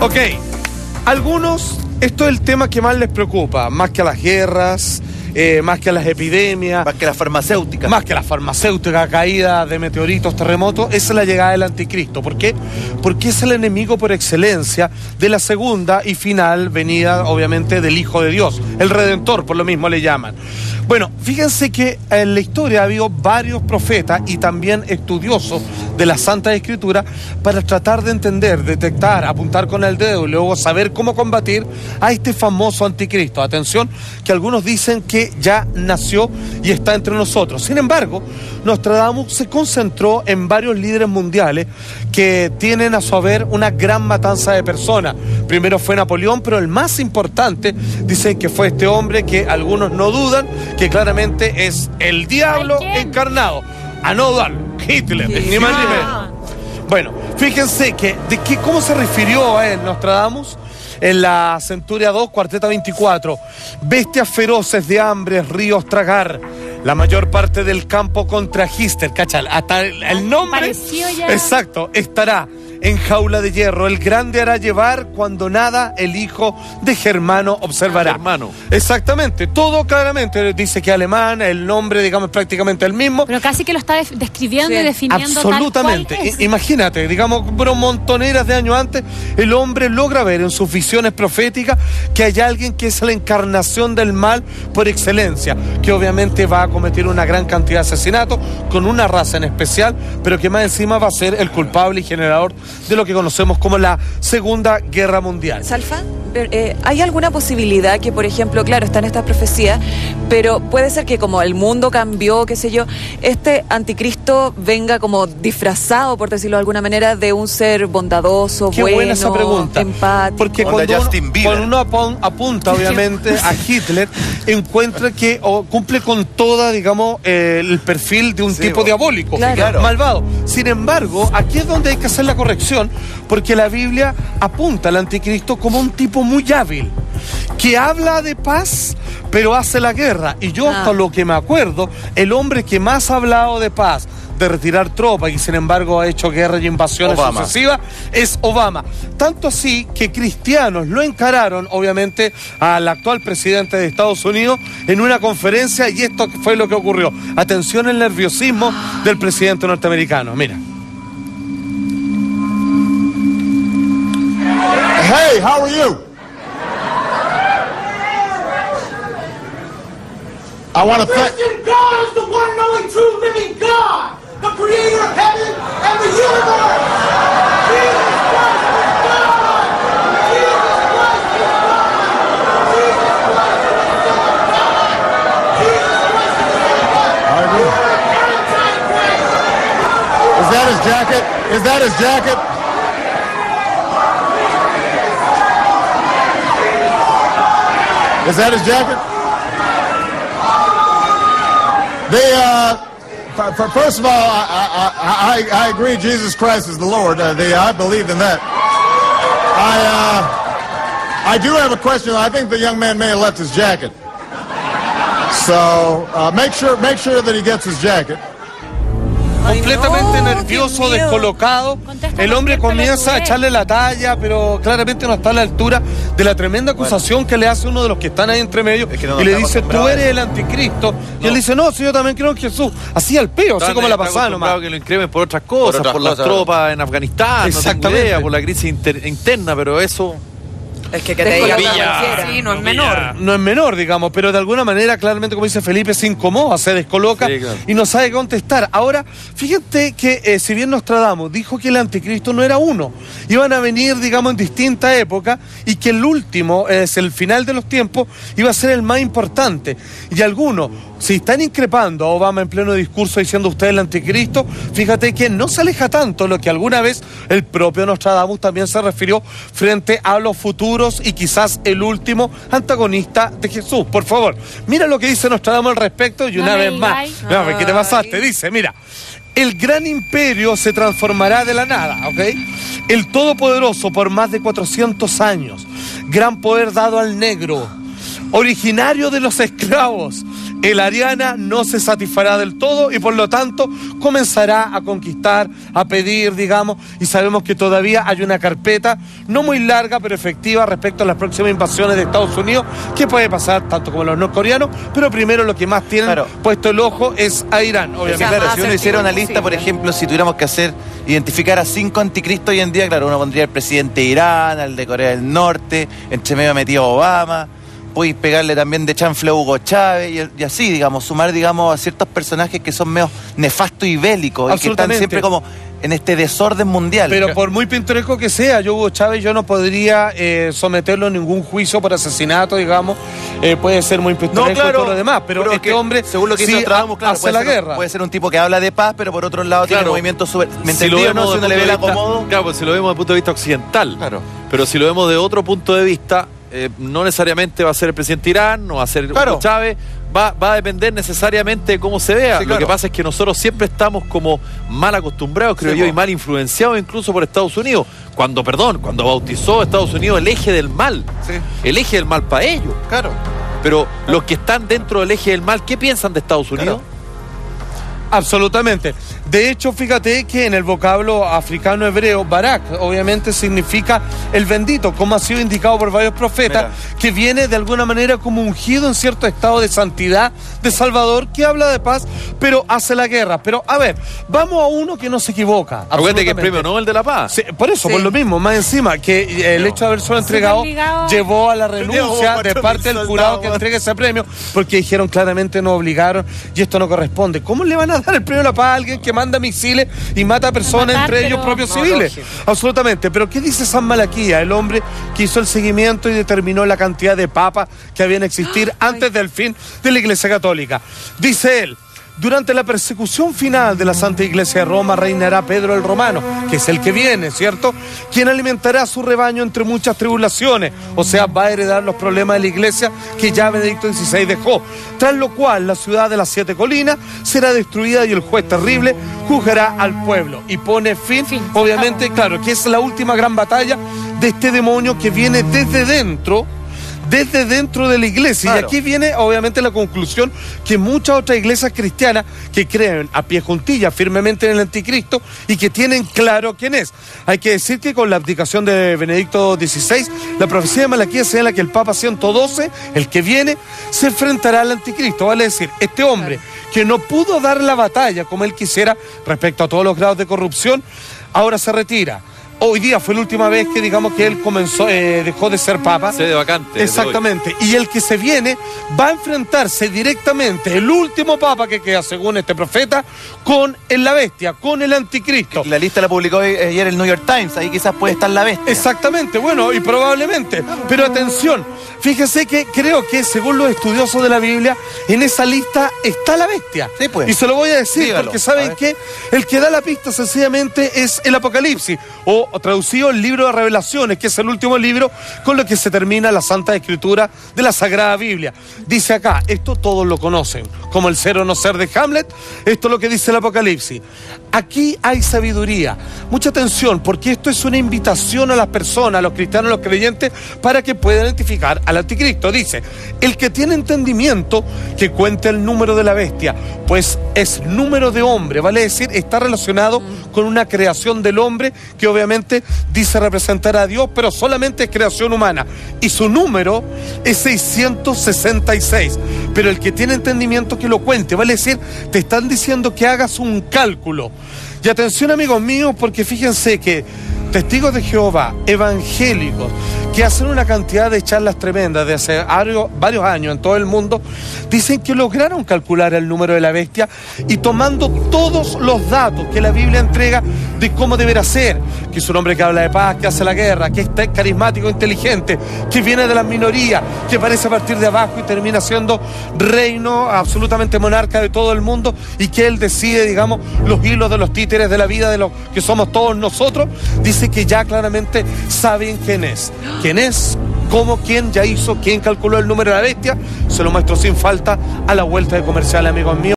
Ok, algunos, esto es el tema que más les preocupa, más que a las guerras, eh, más que a las epidemias, Más que las farmacéuticas. más que la farmacéutica, caída de meteoritos, terremotos, esa es la llegada del anticristo. ¿Por qué? Porque es el enemigo por excelencia de la segunda y final venida, obviamente, del Hijo de Dios, el Redentor, por lo mismo le llaman. Bueno, fíjense que en la historia ha habido varios profetas y también estudiosos de la Santa Escritura para tratar de entender, detectar, apuntar con el dedo y luego saber cómo combatir a este famoso anticristo. Atención, que algunos dicen que ya nació y está entre nosotros. Sin embargo, Nostradamus se concentró en varios líderes mundiales que tienen a su haber una gran matanza de personas. Primero fue Napoleón, pero el más importante dicen que fue este hombre que algunos no dudan que claramente es el diablo encarnado. A no dudarlo, Hitler, ni más ni menos. Bueno, fíjense que de qué, cómo se refirió a él Nostradamus en la Centuria 2, cuarteta 24. Bestias feroces de hambre, ríos tragar. La mayor parte del campo contra Hister, ¿cachal? Hasta el, el nombre. Pareció ya- Exacto, estará en jaula de hierro. El grande hará llevar cuando nada el hijo de Germano observará. Germano. Exactamente, todo claramente dice que alemán, el nombre, digamos, es prácticamente el mismo. Pero casi que lo está describiendo Sí, y definiendo Absolutamente. tal cual es. I- Imagínate, digamos, pero montoneras de años antes, el hombre logra ver en sus visiones proféticas que hay alguien que es la encarnación del mal por excelencia, que obviamente va a cometer una gran cantidad de asesinatos con una raza en especial, pero que más encima va a ser el culpable y generador de lo que conocemos como la Segunda Guerra Mundial. Salfa, eh, ¿hay alguna posibilidad que, por ejemplo, claro, están estas profecías, pero puede ser que como el mundo cambió, qué sé yo, este anticristo venga como disfrazado, por decirlo de alguna manera, de un ser bondadoso, Qué bueno, buena esa pregunta. empático? Porque cuando uno, cuando uno apon- apunta, obviamente, a Hitler, encuentra que o, cumple con toda, digamos, eh, el perfil de un Sí, tipo diabólico, Claro. Claro. malvado. Sin embargo, aquí es donde hay que hacer la corrección, porque la Biblia apunta al anticristo como un tipo muy hábil, que habla de paz, pero hace la guerra. Y yo, Ah. hasta lo que me acuerdo, el hombre que más ha hablado de paz, de retirar tropas y sin embargo ha hecho guerra y invasiones Obama. sucesivas, es Obama. Tanto así que cristianos lo encararon, obviamente, al actual presidente de Estados Unidos en una conferencia y esto fue lo que ocurrió. Atención el nerviosismo del presidente norteamericano. Mira. Hey, how are you? Want to thank. Christian God is the one and only true living God, the creator of heaven and the universe. Jesus Christ is God. Jesus Christ is God. Jesus Christ is God. Jesus Christ is God. I agree. You're an antichrist. Is that his jacket? Is that his jacket? Is that his jacket? The uh, first of all, I, I, I, I agree. Jesus Christ is the Lord. Uh, the, I believe in that. I uh, I do have a question. I think the young man may have left his jacket. So uh, make sure make sure that he gets his jacket. Ay, completamente no, nervioso, descolocado. Contesta El hombre comienza a echarle la talla, pero claramente no está a la altura de la tremenda acusación que le hace uno de los que están ahí entre medio Es que no y le dice, tú eres eso". el anticristo. Y él dice, no, si yo también creo en Jesús. Así al peo, así como la pasada nomás. que lo inscriben por otras cosas, por, otras las cosas. tropas en Afganistán, Exactamente. idea, por la crisis inter- interna, pero eso Es que que te diga. Sí, no es menor. No es menor, digamos, pero de alguna manera, claramente, como dice Felipe, se incomoda, se descoloca Sí, claro. y no sabe qué contestar. Ahora, fíjate que eh, si bien Nostradamus dijo que el anticristo no era uno, iban a venir, digamos, en distintas épocas y que el último, es el final de los tiempos, iba a ser el más importante. Y algunos, si están increpando a Obama en pleno discurso diciendo usted el anticristo, fíjate que no se aleja tanto lo que alguna vez el propio Nostradamus también se refirió frente a los futuros y quizás el último antagonista de Jesús. Por favor, mira lo que dice Nostradamus al respecto y No una me vez más. No, ¿qué te pasaste? Dice, mira. El gran imperio se transformará de la nada, ¿ok? El todopoderoso por más de 400 años. Gran poder dado al negro originario de los esclavos, el Ariana no se satisfará del todo y por lo tanto comenzará a conquistar, a pedir, digamos, y sabemos que todavía hay una carpeta no muy larga pero efectiva respecto a las próximas invasiones de Estados Unidos, que puede pasar tanto como los norcoreanos, pero primero lo que más tienen Claro. puesto el ojo es a Irán, obviamente. claro, más si uno hiciera una lista, por ejemplo, si tuviéramos que hacer, identificar a cinco anticristos hoy en día, claro, uno pondría al presidente de Irán, al de Corea del Norte, entre medio metido a Obama, podéis pegarle también de chanfle a Hugo Chávez y, y así, digamos, sumar, digamos, a ciertos personajes que son medio nefastos y bélicos y que están siempre como en este desorden mundial. Pero por muy pintoresco que sea, yo Hugo Chávez yo no podría eh, someterlo a ningún juicio por asesinato, digamos. Eh, puede ser muy pintoresco y todo lo demás, pero, es este que, hombre según lo que sí hizo Trump, claro, hace puede la ser, guerra. Puede ser un tipo que habla de paz, pero por otro lado tiene Claro. movimientos súper... ¿Me Si lo vemos no? Si uno le ve vista- acomodo... Claro, pues si lo vemos desde el punto de vista occidental. Claro. Pero si lo vemos de otro punto de vista, eh, no necesariamente va a ser el presidente Irán, no va a ser Claro. Chávez, va, va a depender necesariamente de cómo se vea. Sí, Lo que pasa es que nosotros siempre estamos como mal acostumbrados, creo Sí, yo, y mal influenciados incluso por Estados Unidos. Cuando, perdón, cuando bautizó a Estados Unidos el eje del mal. Sí. El eje del mal para ellos. Claro. Pero los que están dentro del eje del mal, ¿qué piensan de Estados Unidos? Absolutamente. De hecho, fíjate que en el vocablo africano hebreo, Barak, obviamente significa el bendito, como ha sido indicado por varios profetas, Mira. que viene de alguna manera como ungido en cierto estado de santidad de Salvador, que habla de paz, pero hace la guerra. Pero, a ver, vamos a uno que no se equivoca. Acuérdate que es premio Nobel de la Paz. Sí, por eso, Sí. por lo mismo, más encima, que el hecho de haberse entregado llevó a la renuncia de parte del jurado que entregue ese premio, porque dijeron claramente nos obligaron y esto no corresponde. ¿Cómo le van a dar el premio a la paz a alguien que manda misiles y mata personas, Matar, entre ellos propios No, civiles? lógico. Absolutamente. Pero ¿qué dice San Malaquía, el hombre que hizo el seguimiento y determinó la cantidad de papas que habían existir antes del fin de la Iglesia Católica? Dice él. Durante la persecución final de la Santa Iglesia de Roma reinará Pedro el Romano, que es el que viene, ¿cierto? Quien alimentará a su rebaño entre muchas tribulaciones, o sea, va a heredar los problemas de la iglesia que ya Benedicto XVI dejó. Tras lo cual, la ciudad de las siete colinas será destruida y el juez terrible juzgará al pueblo y pone fin, Fin. obviamente, claro, que es la última gran batalla de este demonio que viene desde dentro desde dentro de la iglesia. Y aquí viene obviamente la conclusión que muchas otras iglesias cristianas que creen a pie juntilla firmemente en el anticristo y que tienen claro quién es. Hay que decir que con la abdicación de Benedicto XVI, la profecía de Malaquías señala que el Papa 112, el que viene, se enfrentará al anticristo. Vale decir, este hombre que no pudo dar la batalla como él quisiera respecto a todos los grados de corrupción, ahora se retira. Hoy día fue la última vez que digamos que él comenzó, eh, dejó de ser papa. Sede vacante. Exactamente. Y el que se viene va a enfrentarse directamente, el último papa que queda, según este profeta, con el- la bestia, con el anticristo. La lista la publicó hoy- ayer el New York Times, ahí quizás puede estar la bestia. Exactamente, bueno, y probablemente. Pero atención, fíjese que creo que según los estudiosos de la Biblia, en esa lista está la bestia. Sí, pues. Y se lo voy a decir, Dígalo, porque a saben que el que da la pista sencillamente es el Apocalipsis, o, o traducido el libro de revelaciones, que es el último libro con lo que se termina la Santa Escritura de la Sagrada Biblia. Dice acá, esto todos lo conocen, como el ser o no ser de Hamlet, esto es lo que dice el Apocalipsis. Aquí hay sabiduría. Mucha atención, porque esto es una invitación a las personas, a los cristianos, a los creyentes, para que puedan identificar anticristo. Dice, el que tiene entendimiento, que cuente el número de la bestia, pues es número de hombre, vale decir, está relacionado con una creación del hombre que obviamente dice representar a Dios, pero solamente es creación humana. Y su número es 666. Pero el que tiene entendimiento que lo cuente, vale decir, te están diciendo que hagas un cálculo. Y atención amigos míos, porque fíjense que testigos de Jehová, evangélicos, que hacen una cantidad de charlas tremendas de hace varios, años en todo el mundo, dicen que lograron calcular el número de la bestia y tomando todos los datos que la Biblia entrega de cómo deberá ser, que es un hombre que habla de paz, que hace la guerra, que es carismático, inteligente, que viene de las minorías, que parece partir de abajo y termina siendo reino absolutamente monarca de todo el mundo y que él decide, digamos, los hilos de los títeres de la vida de los que somos todos nosotros, dice que ya claramente saben quién es. ¿Quién es? ¿Cómo? ¿Quién ya hizo? ¿Quién calculó el número de la bestia? Se lo muestro sin falta a la vuelta de comercial, amigos míos.